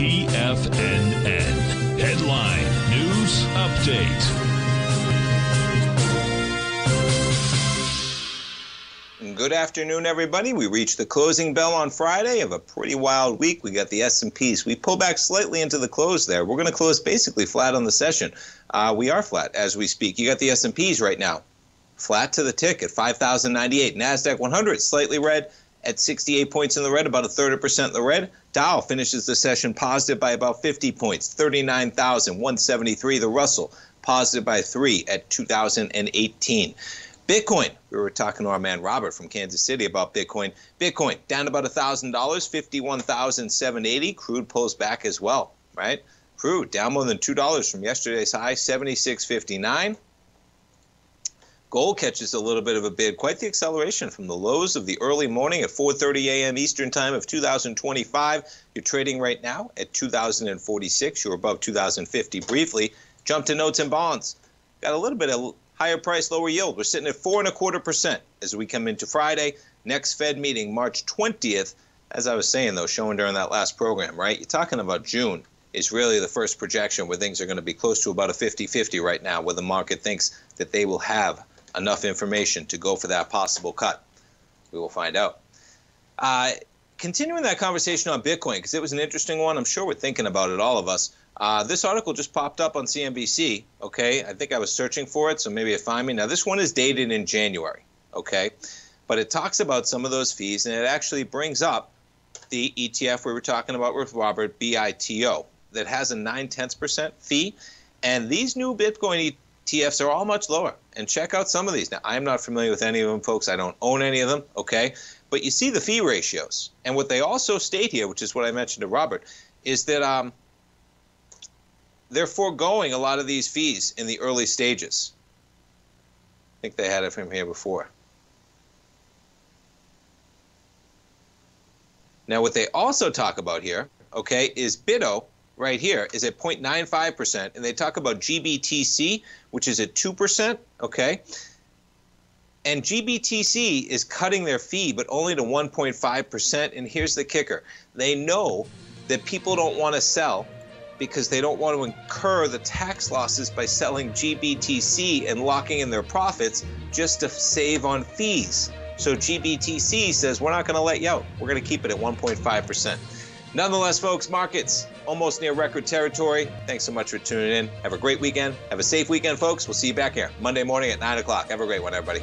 TFNN. Headline News Update. Good afternoon, everybody. We reached the closing bell on Friday of a pretty wild week. We got the S&Ps. We pull back slightly into the close there. We're going to close basically flat on the session. Uh, we are flat as we speak. You got the S&Ps right now, flat to the tick at 5,098. Nasdaq 100 slightly red at 68 points in the red, about a third of percent in the red. Dow finishes the session positive by about 50 points, 39,173. The Russell positive by three at 2018. Bitcoin. We were talking to our man Robert from Kansas City about Bitcoin. Bitcoin down about $1,000, 51,780. Crude pulls back as well, right? Crude down more than $2 from yesterday's high, 76.59. Gold catches a little bit of a bid, quite the acceleration from the lows of the early morning at 4:30 a.m. Eastern Time of 2025. You're trading right now at 2046. You're above 2050 briefly. Jump to notes and bonds. Got a little bit of higher price, lower yield. We're sitting at four and a quarter percent as we come into Friday. Next Fed meeting, March 20th. As I was saying, though, showing during that last program, right? You're talking about June is really the first projection where things are going to be close to about a 50 50 right now, where the market thinks that they will have enough information to go for that possible cut. We will find out. Uh, continuing that conversation on Bitcoin, because it was an interesting one. I'm sure we're thinking about it, all of us. Uh, this article just popped up on CNBC. Okay, I think I was searching for it, so maybe it find me. Now this one is dated in January. Okay, but it talks about some of those fees, and it actually brings up the ETF we were talking about with Robert BITO that has a nine tenths percent fee, and these new Bitcoin ETFs are all much lower. And check out some of these. Now I'm not familiar with any of them, folks. I don't own any of them. Okay, but you see the fee ratios, and what they also state here, which is what I mentioned to Robert, is that um, they're foregoing a lot of these fees in the early stages. I think they had it from here before. Now, what they also talk about here, okay, is BITO right here is at 0.95%, and they talk about GBTC, which is at 2%, okay? And GBTC is cutting their fee, but only to 1.5%. And here's the kicker they know that people don't want to sell because they don't want to incur the tax losses by selling GBTC and locking in their profits just to save on fees. So GBTC says, we're not going to let you out. We're going to keep it at 1.5%. Nonetheless, folks, markets almost near record territory. Thanks so much for tuning in. Have a great weekend. Have a safe weekend, folks. We'll see you back here Monday morning at 9 o'clock. Have a great one, everybody.